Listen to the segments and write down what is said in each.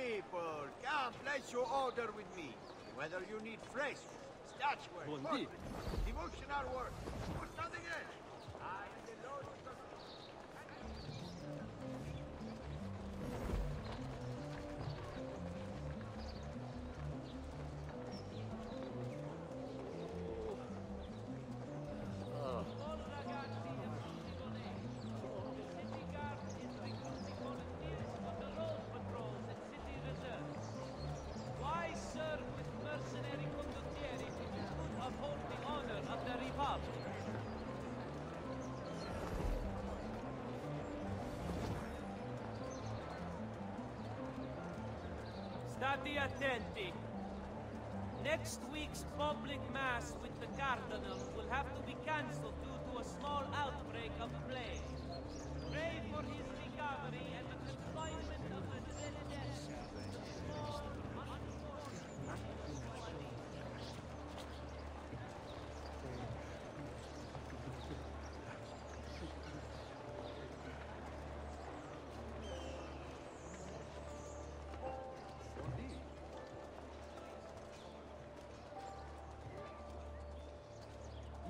people, come place your order with me. Whether you need fresh, statuary, bon devotional work, or something else, I am the Lord. State attenti. Next week's public mass with the Cardinal will have to be cancelled due to a small outbreak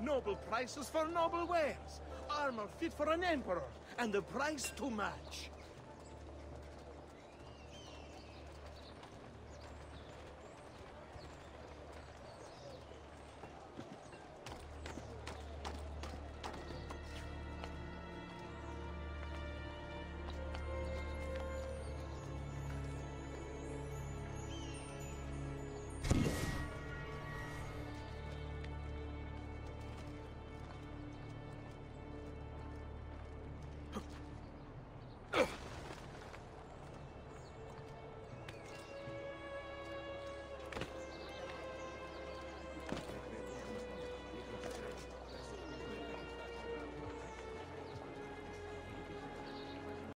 Noble prices for noble wares. Armor fit for an emperor, and the price to match.